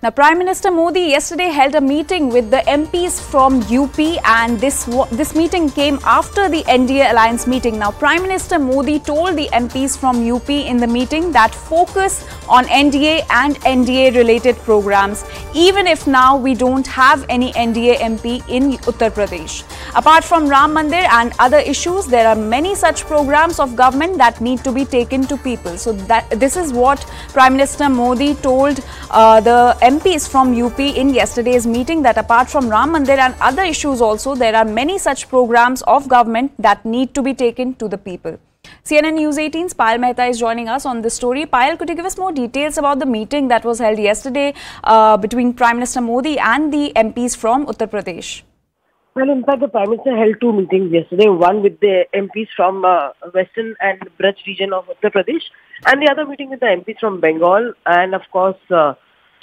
Now, Prime Minister Modi yesterday held a meeting with the MPs from UP, and this this meeting came after the NDA alliance meeting. Now, Prime Minister Modi told the MPs from UP in the meeting that focus on NDA and NDA related programs, even if now we don't have any NDA MP in Uttar Pradesh. Apart from Ram Mandir and other issues, there are many such programs of government that need to be taken to people. So that this is what Prime Minister Modi told uh, the MPs from UP in yesterday's meeting that apart from Ram Mandir and other issues also, there are many such programs of government that need to be taken to the people. CNN News 18's Payal Mehta is joining us on this story. Payal, could you give us more details about the meeting that was held yesterday uh, between Prime Minister Modi and the MPs from Uttar Pradesh? Well, in fact, the Prime Minister held two meetings yesterday, one with the MPs from uh, Western and Braj region of Uttar Pradesh, and the other meeting with the MPs from Bengal, and of course, uh,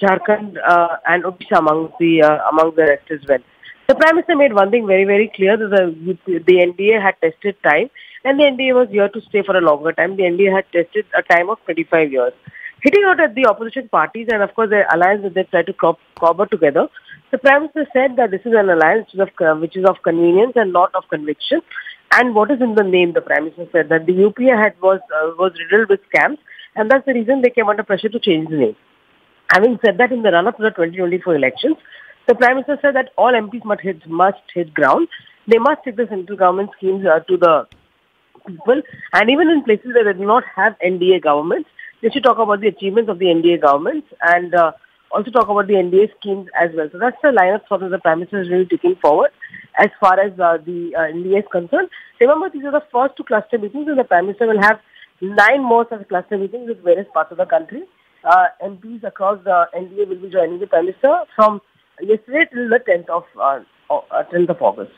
Jharkhand uh, and Odisha among the, uh, among the rest as well. The Prime Minister made one thing very, very clear that the, the NDA had tested time, and the NDA was here to stay for a longer time. The NDA had tested a time of 25 years. Hitting out at the opposition parties and, of course, the alliance that they tried to cobble together, the Prime Minister said that this is an alliance which is, of, which is of convenience and not of conviction. And what is in the name, the Prime Minister said that the UPA had was uh, was riddled with scams, and that's the reason they came under pressure to change the name. Having said that, in the run-up to the 2024 elections, the Prime Minister said that all MPs must hit, must hit ground. They must take the central government schemes uh, to the people, and even in places where they do not have NDA governments, they should talk about the achievements of the NDA governments and uh, also talk about the NDA schemes as well. So that's the line of thought that the Prime Minister is really taking forward as far as uh, the uh, NDA is concerned. Remember, these are the first two cluster meetings and the Prime Minister will have nine more such cluster meetings with various parts of the country. Uh, MPs across the NDA will be joining the Prime Minister from yesterday till the 10th of, uh, 10th uh, of August.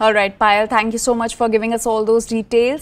All right, Payal, thank you so much for giving us all those details.